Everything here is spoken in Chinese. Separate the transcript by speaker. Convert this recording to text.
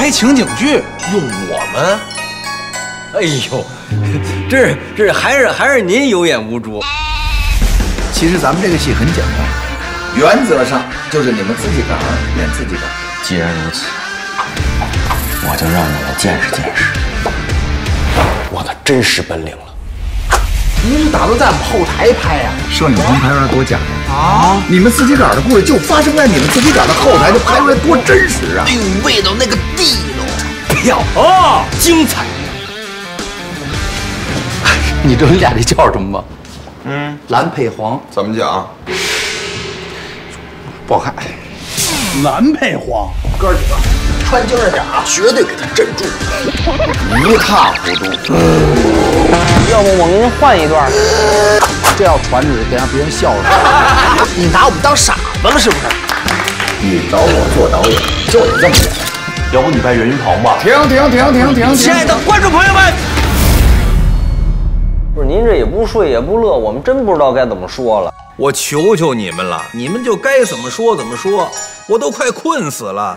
Speaker 1: 拍情景剧，
Speaker 2: 用我们？
Speaker 3: 哎呦，这这还是还是您有眼无珠。
Speaker 1: 其实咱们这个戏很简单，原则上就是你们自己敢演自己的。
Speaker 4: 既然如此，我就让你们见识见识我的真实本领了。
Speaker 1: 您是打算在我们后台拍呀、摄影棚拍出来多假呀啊！你们自己个儿的故事就发生在你们自己个儿的后台，就拍出来多真实啊！
Speaker 3: 哎呦，味道那个地道，漂亮，精彩。
Speaker 1: 你知道你俩这叫什么吗？嗯，蓝配黄
Speaker 2: 怎么讲？
Speaker 1: 不好看。
Speaker 5: 蓝配黄，
Speaker 1: 哥几个穿精神点啊，绝对给他镇住，一塌糊涂。
Speaker 6: 要不我给您换一段？这要传出去，得让别人笑话。
Speaker 1: 你拿我们当傻子了是不是？你找我做导演就得这么演。
Speaker 2: 要不你拍袁云鹏吧？
Speaker 1: 停停停停停！
Speaker 3: 亲爱的观众朋友们，
Speaker 6: 不是您这也不睡也不乐，我们真不知道该怎么说了。
Speaker 2: 我求求你们了，你们就该怎么说怎么说，我都快困死了。